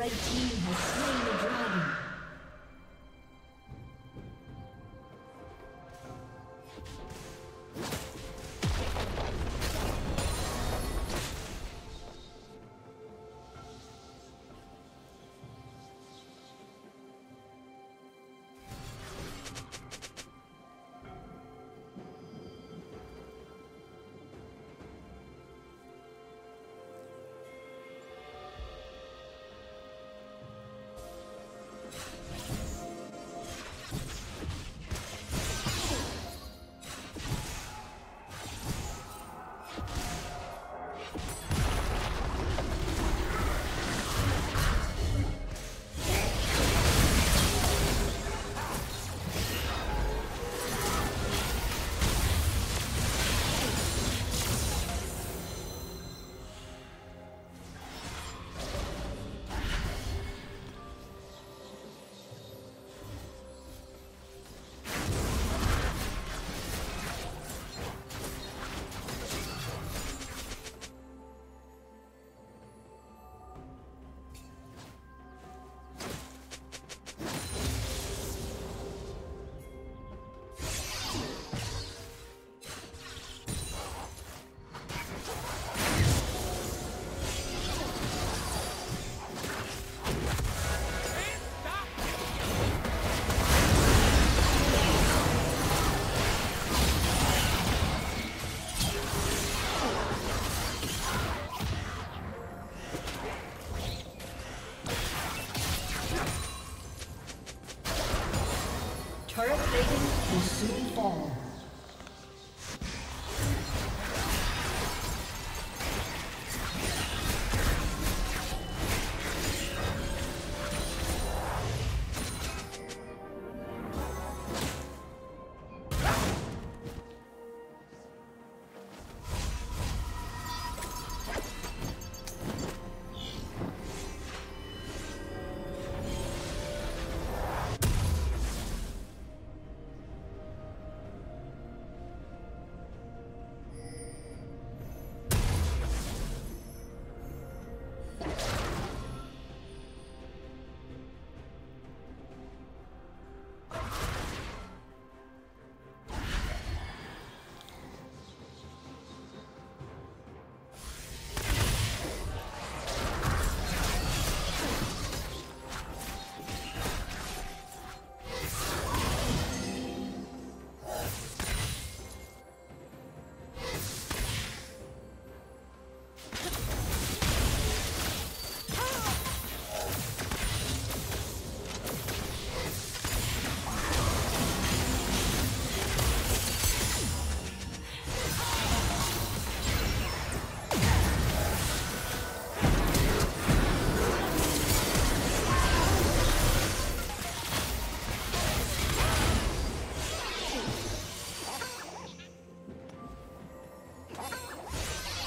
Red team has slain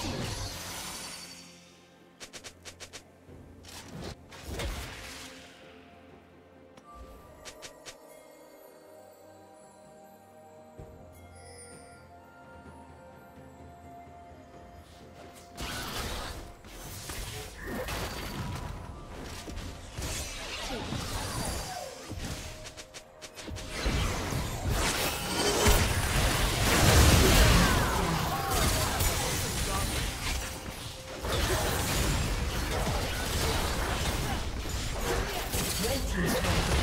Team. team's turret.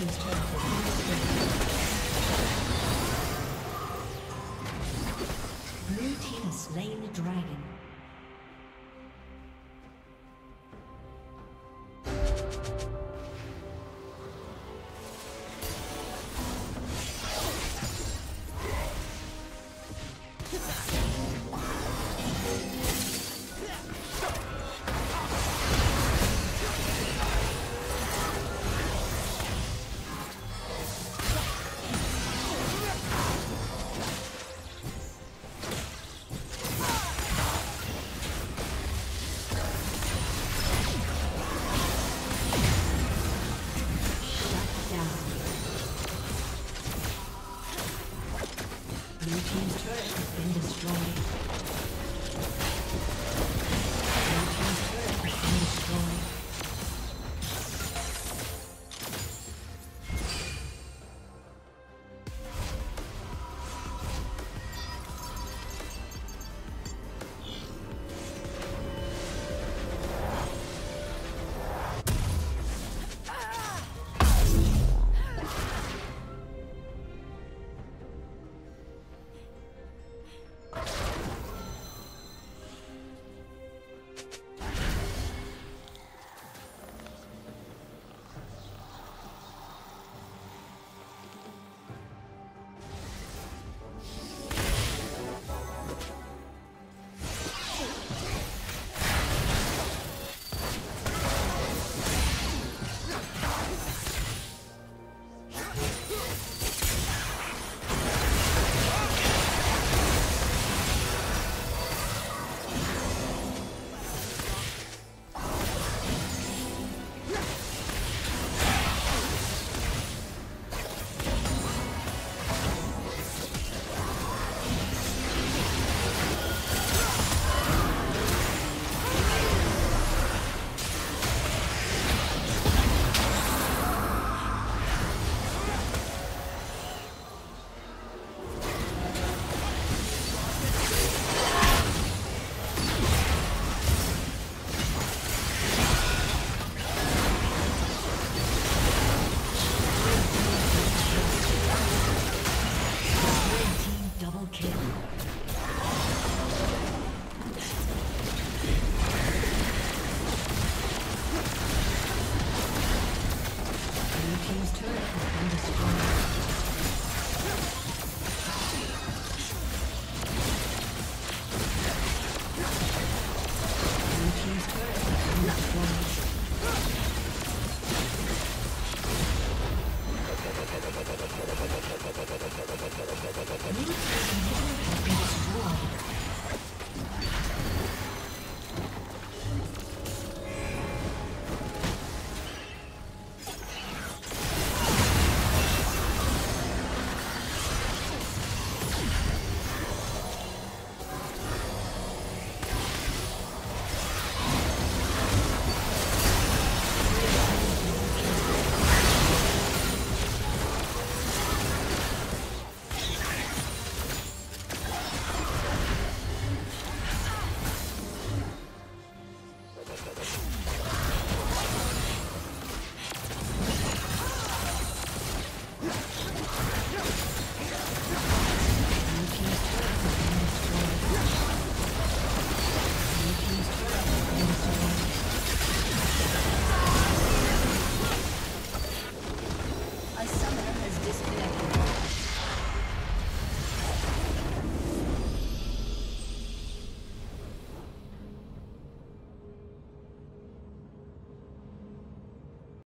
team's turret.